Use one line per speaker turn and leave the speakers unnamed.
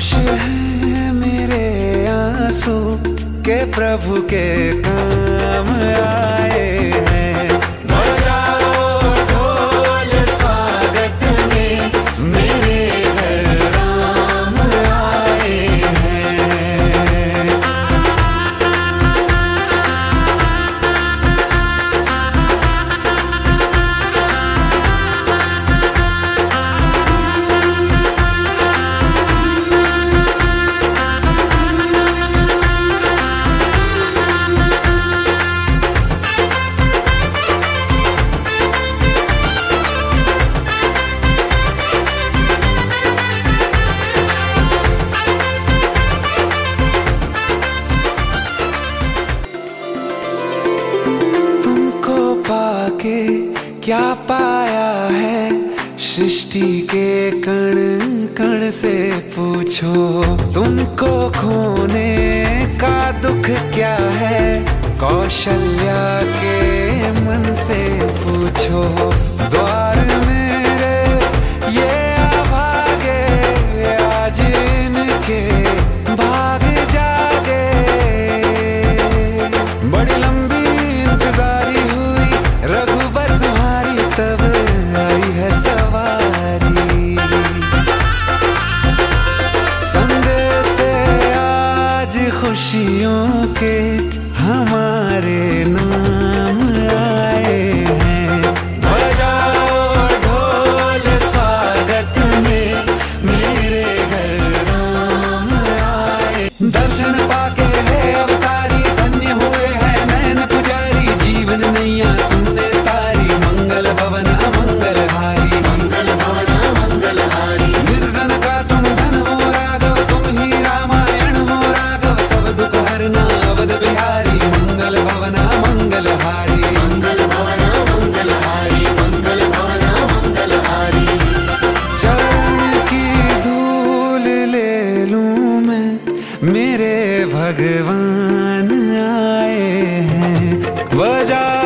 खुश है मेरे आँसू के प्रभु के काम आए। पाके क्या पाया है? सृष्टि के कण कण से पूछो। तुमको खोने का दुख क्या है? कौशल्या के मन से पूछो। द्वार खुशियों के हमारे नाम आए हैं। बजाओ ढोल स्वागत में मेरे घर राम आए दर्शन पाके ले मैं मेरे भगवान आए हैं। बजा